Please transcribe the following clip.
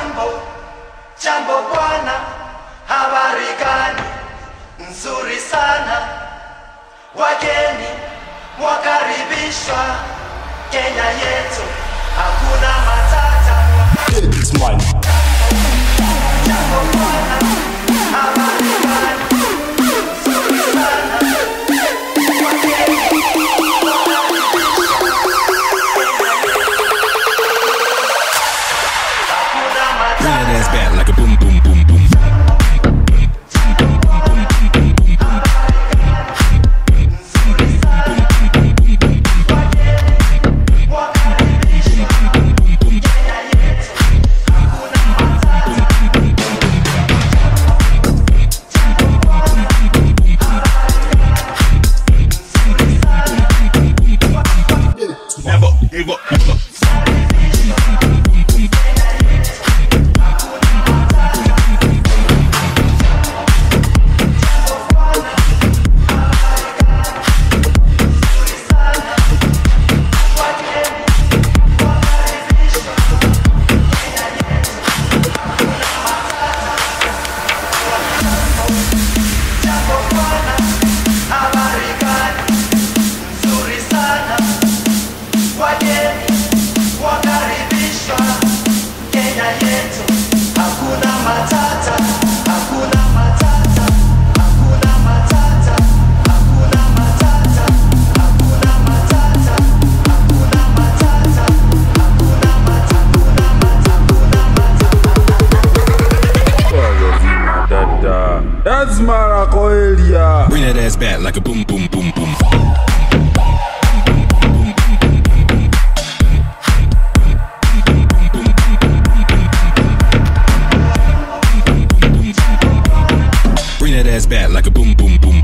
Jambo jambo bwana, habari gani? Nzuri sana. Wageni mwakaribishwa Kenya yetu, hakuna matata. They go. That ass back like a boom, boom, boom, boom. Bring that ass back like a boom boom, boom,